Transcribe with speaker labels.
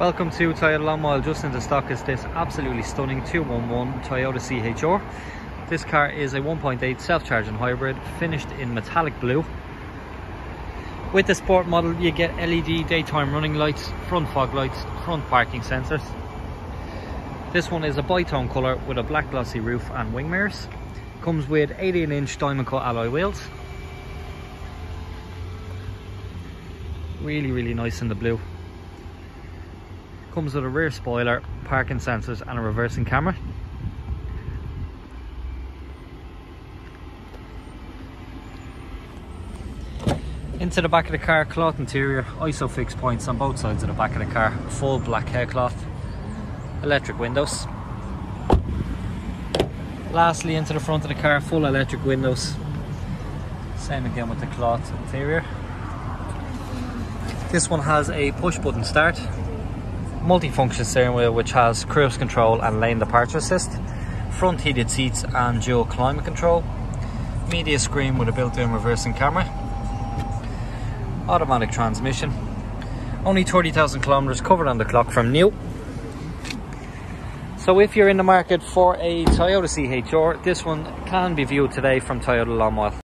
Speaker 1: Welcome to Toyota Long Mile. Just into stock is this absolutely stunning 211 Toyota CHR. This car is a 1.8 self-charging hybrid finished in metallic blue. With the sport model you get LED daytime running lights, front fog lights, front parking sensors. This one is a bitone colour with a black glossy roof and wing mirrors. Comes with 18 inch diamond cut alloy wheels. Really really nice in the blue. Comes with a rear spoiler, parking sensors and a reversing camera. Into the back of the car, cloth interior, ISOFIX points on both sides of the back of the car, full black hair cloth, electric windows. Lastly into the front of the car, full electric windows. Same again with the cloth interior. This one has a push button start, multifunction steering wheel which has cruise control and lane departure assist, front heated seats and dual climate control, media screen with a built-in reversing camera, automatic transmission, only 30,000 kilometers covered on the clock from new. So if you're in the market for a Toyota CHR, this one can be viewed today from Toyota Long Mile.